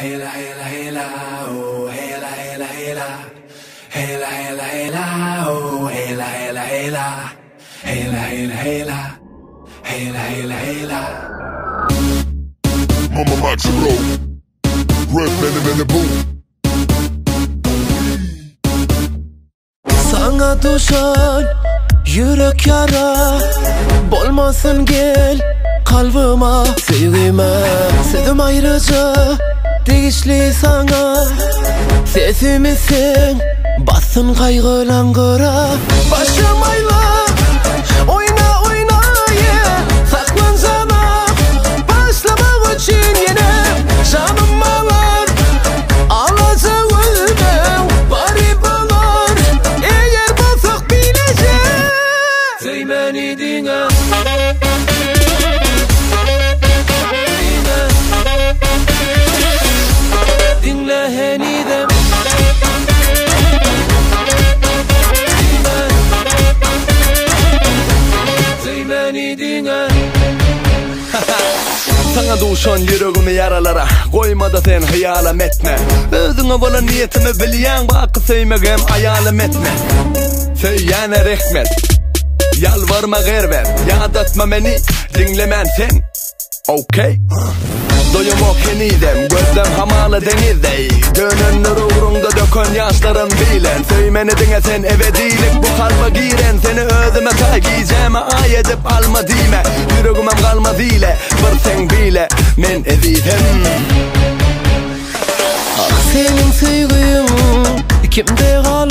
Hela, hela, hela, oh, hela, hela, hela. Hela, hela, hela, oh, hela, hela, hela. Hela, hela, hela. Hela, hela, hela. Mama Maxi Bro Red benim beni bu Sana düşen yürek yara Bolmasın gel kalbıma Sevgime sevdim ayrıca тегішлі саңа сезімісің басын қайғылан құрап Sana duşan yüreğimi yaralara Koymada sen hıyalem etme. Özüne bola niyetimi biliyen Bakı sevmegem hayalim etme. Söyyene rehmet Yalvarma gerber Yadatma beni dinlemen sen. Okay Doyum o kenidem Gözlem hamalı denizdey Dönenler uğrunda dökön yaşların bilen. Söymeni dinle sen eve değilik bu kalba giren. Seni özüme tay giyeceğime ay edip alma dime. Yürü men ezidem Ah senin sevgin kimde kalır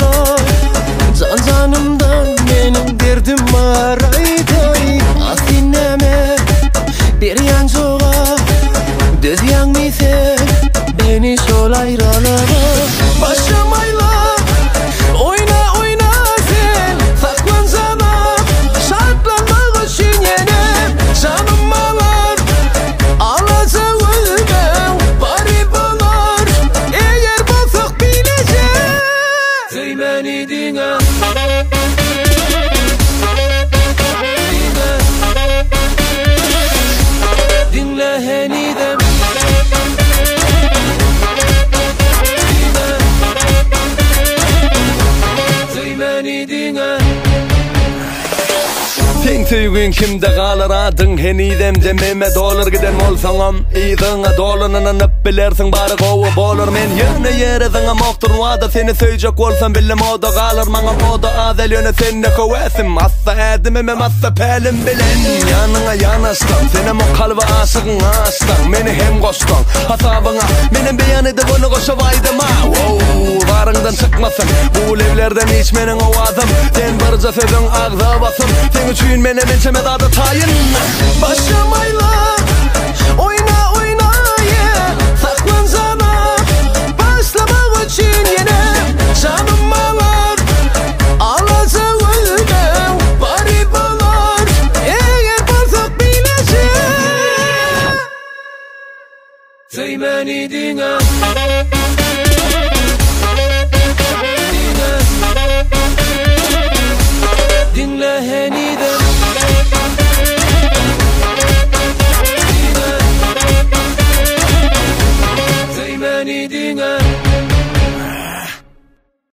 Söygün kimde galar adyň henidem dememe dolar giden bolsaňam Iýdyňa dolanyny nip bilersiň bary gowa bolar. Men ýene ýere zaňa moktur wada seni söýjek bolsam bilim da galar maňa oda azel ýöne senne kowasim Assa ädimime massa pälim bilen. Ýanyňa ýanaşdan seni mo kalba aşygyň aşdan meni hem goşdan hasabyňa. Meni beýany de bunu goşa ma Varından çıkmasın. Bu evlerden içmenin o adım Sen barca sözün ağza basın. Sen üçün benim içime dadı tayın. Başım ayla. Oyna oyna yeah Saklan sana. Başlamak için yine Canım ağlar. Alacağım ben Bari bular Eğer basak bilecek Söymeni